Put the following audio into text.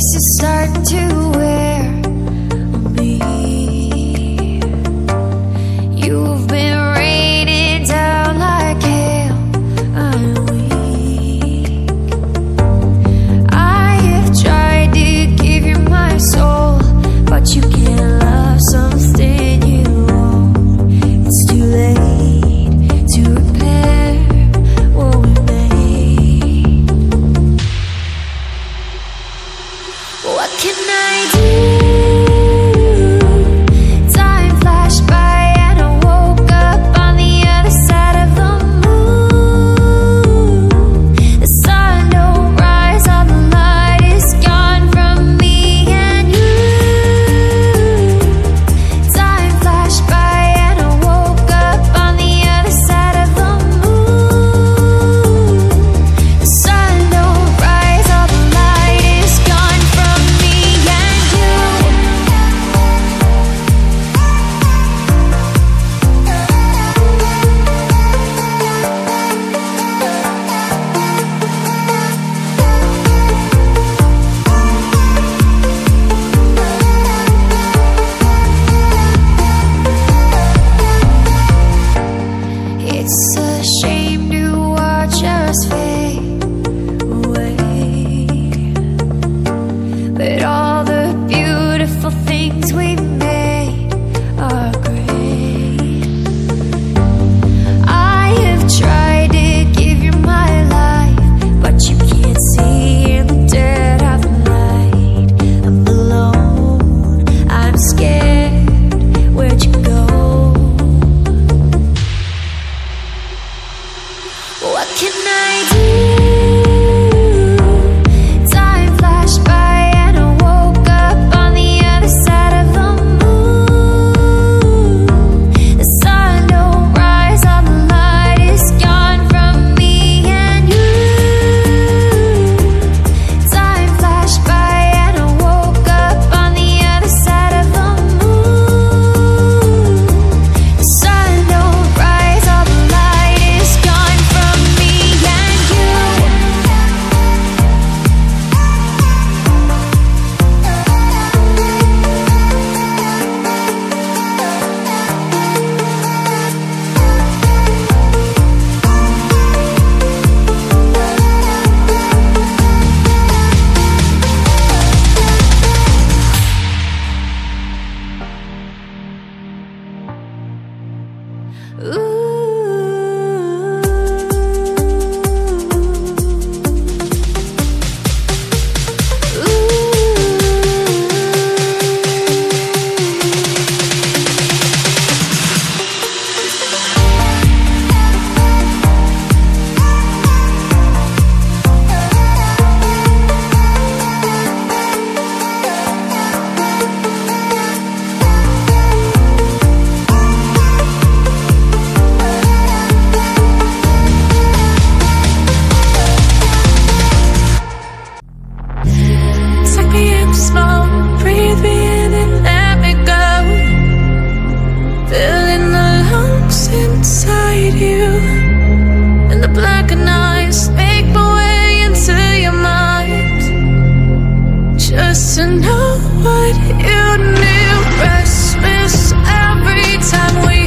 It's to start to sweet. we've Ooh. inside you. And the black eyes make my way into your mind. Just to know what you knew Restless every time we